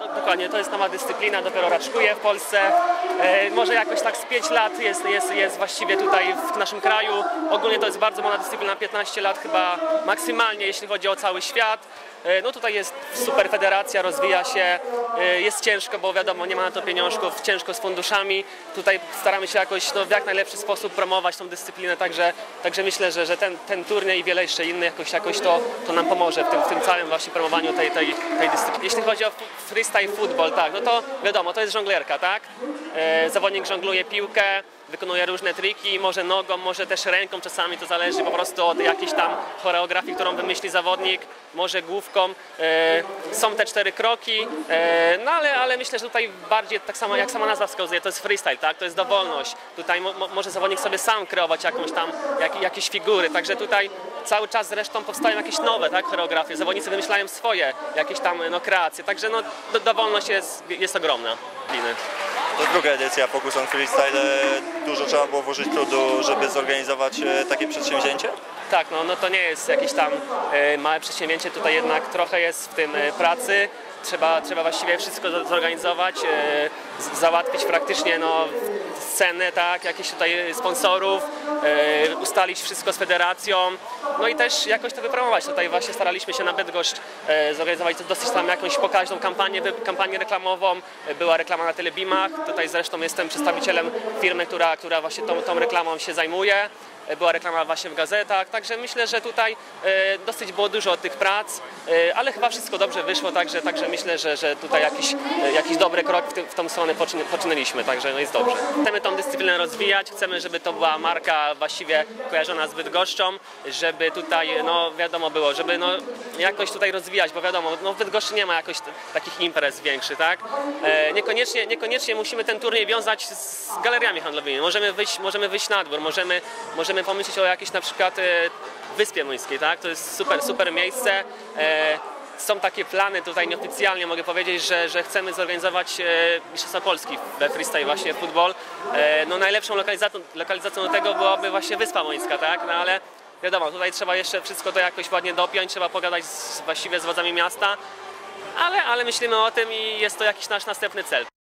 No, dokładnie, to jest nowa dyscyplina, dopiero raczkuje w Polsce. E, może jakoś tak z 5 lat jest, jest, jest właściwie tutaj w naszym kraju. Ogólnie to jest bardzo młoda dyscyplina, 15 lat chyba maksymalnie, jeśli chodzi o cały świat. E, no tutaj jest super federacja, rozwija się, e, jest ciężko, bo wiadomo, nie ma na to pieniążków, ciężko z funduszami. Tutaj staramy się jakoś no, w jak najlepszy sposób promować tą dyscyplinę, także, także myślę, że, że ten, ten turniej i wiele jeszcze innych jakoś, jakoś to, to nam pomoże w tym, w tym całym właśnie promowaniu tej, tej, tej dyscypliny. Jeśli chodzi o freestyle football, tak, no to wiadomo, to jest żonglerka, tak? E, zawodnik żongluje piłkę, wykonuje różne triki, może nogą, może też ręką czasami, to zależy po prostu od jakiejś tam choreografii, którą wymyśli zawodnik, może główką. E, są te cztery kroki, e, no ale, ale myślę, że tutaj bardziej tak samo jak sama nazwa wskazuje, to jest freestyle, tak? To jest dowolność. Tutaj mo, może zawodnik sobie sam kreować jakąś tam, jak, jakieś figury, także tutaj cały czas zresztą powstają jakieś nowe tak, choreografie, zawodnicy wymyślają swoje jakieś tam no, kreacje, także no, do, dowolność jest, jest ogromna. Liny. To druga edycja Focus on Freestyle. Dużo trzeba było włożyć trudu, żeby zorganizować e, takie przedsięwzięcie? Tak, no, no to nie jest jakieś tam e, małe przedsięwzięcie, tutaj jednak trochę jest w tym e, pracy. Trzeba, trzeba właściwie wszystko zo- zorganizować, załatwić praktycznie no, sceny, tak, jakieś tutaj sponsorów, ustalić wszystko z federacją, no i też jakoś to wypromować. Tutaj właśnie staraliśmy się na Bydgoszcz zorganizować dosyć tam jakąś pokaźną kampanię, kampanię reklamową. Była reklama na Telebimach, tutaj zresztą jestem przedstawicielem firmy, która, która właśnie tą, tą reklamą się zajmuje. Była reklama właśnie w gazetach, także myślę, że tutaj e, dosyć było dużo tych prac, e, ale chyba wszystko dobrze wyszło, także, także myślę, że, że tutaj jakiś, e, jakiś dobry krok w, tym, w tą stronę poczyn, poczyniliśmy, także no jest dobrze. Chcemy tą dyscyplinę rozwijać, chcemy, żeby to była marka właściwie kojarzona z Bydgoszczą, żeby tutaj, no wiadomo było, żeby no jakoś tutaj rozwijać, bo wiadomo, no w nie ma jakoś takich imprez większych, tak? Niekoniecznie, niekoniecznie musimy ten turniej wiązać z galeriami handlowymi, możemy wyjść, możemy wyjść na dwór, możemy, możemy pomyśleć o jakiejś na przykład e, Wyspie Młyńskiej, tak? To jest super, super miejsce. E, są takie plany tutaj nieoficjalnie, mogę powiedzieć, że, że chcemy zorganizować e, Mistrzostwa Polski we freestyle właśnie futbol. No najlepszą lokalizacją, lokalizacją do tego byłaby właśnie Wyspa Młyńska, tak? No ale wiadomo, tutaj trzeba jeszcze wszystko to jakoś ładnie dopiąć, trzeba pogadać z, właściwie z władzami miasta, ale, ale myślimy o tym i jest to jakiś nasz następny cel.